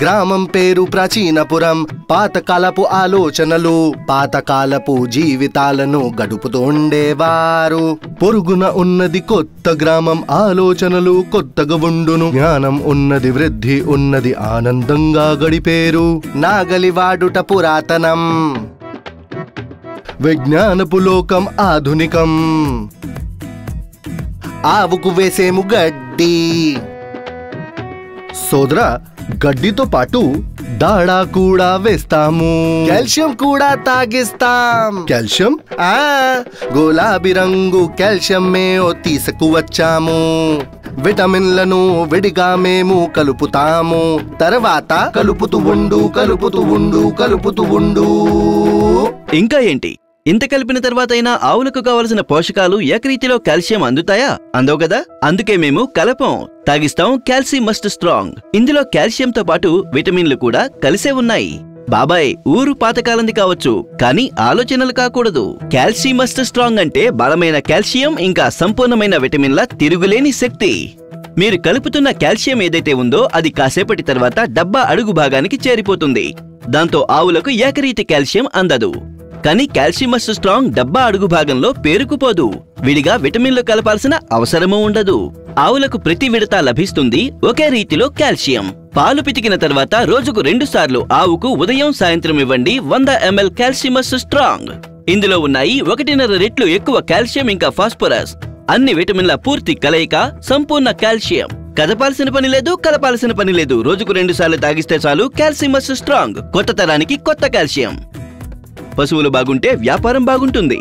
గ్రామం పేరు ప్రాచీనపురం. పాతకాలపు ఆలోచనలు పాతకాలపు జీవితాలను గడుపుతుండేవారు పొరుగున ఉన్నది కొత్త గ్రామం ఆలోచనలు కొత్తగా ఉండును. జ్ఞానం ఉన్నది వృద్ధి ఉన్నది ఆనందంగా గడిపేరు. నాగలివాడుట పురాతనం. విజ్ఞానపు లోకం ఆధునికం. ఆవుకు వేసేము గడ్డి. సోదరా గడ్డితో పాటు దాడా కూడా వేస్తాము. కాల్షియం కూడా తాగిస్తాం. కాల్షియం? ఆ గులాబీ రంగు కాల్షియం మేము తీసుకువచ్చాము. విటమిన్లను విడిగా మేము కలుపుతాము. తర్వాత కలుపుతూ ఉండు కలుపుతూ ఉండు కలుపుతూ ఉండు. ఇంకా ఏంటి? ఇంత కలిపిన తర్వాతైనా ఆవులకు కావలసిన పోషకాలు ఏకరీతిలో కాల్షియం అందుతాయా? అందవు కదా? అందుకే మేము కలపం తాగిస్తాం కాల్షియం మస్ట్ స్ట్రాంగ్. ఇందులో కాల్షియంతో పాటు విటమిన్లు కూడా కలిసే ఉన్నాయి. బాబాయ్ ఊరు పాతకాలంది కావచ్చు కానీ ఆలోచనలు కాకూడదు. కాల్షియం మస్ట్ స్ట్రాంగ్ అంటే బలమైన కాల్షియం ఇంకా సంపూర్ణమైన విటమిన్ల తిరుగులేని శక్తి. మీరు కలుపుతున్న కాల్షియం ఏదైతే ఉందో అది కాసేపటి తర్వాత డబ్బా అడుగు భాగానికి చేరిపోతుంది. దాంతో ఆవులకు ఏకరీతి కాల్షియం అందదు. కానీ కాల్షియమస్ స్ట్రాంగ్ డబ్బా అడుగు భాగంలో పేరుకుపోదు. విడిగా విటమిన్లు కలపాల్సిన అవసరమూ ఉండదు. ఆవులకు ప్రతి విడత లభిస్తుంది ఒకే రీతిలో కాల్షియం. పాలు పితికిన తర్వాత రోజుకు రెండు సార్లు ఆవుకు ఉదయం సాయంత్రం ఇవ్వండి వంద ఎంఎల్ కాల్షియమస్ స్ట్రాంగ్. ఇందులో ఉన్నాయి ఒకటిన్నర రెట్లు ఎక్కువ కాల్షియం ఇంకా ఫాస్ఫరస్. అన్ని విటమిన్ల పూర్తి కలయిక సంపూర్ణ కాల్షియం. కదపాల్సిన పని లేదు కలపాల్సిన పని లేదు. రోజుకు రెండు సార్లు తాగిస్తే చాలు కాల్షియమస్ స్ట్రాంగ్. కొత్త తరానికి కొత్త కాల్షియం. పశువులు బాగుంటే వ్యాపారం బాగుంటుంది.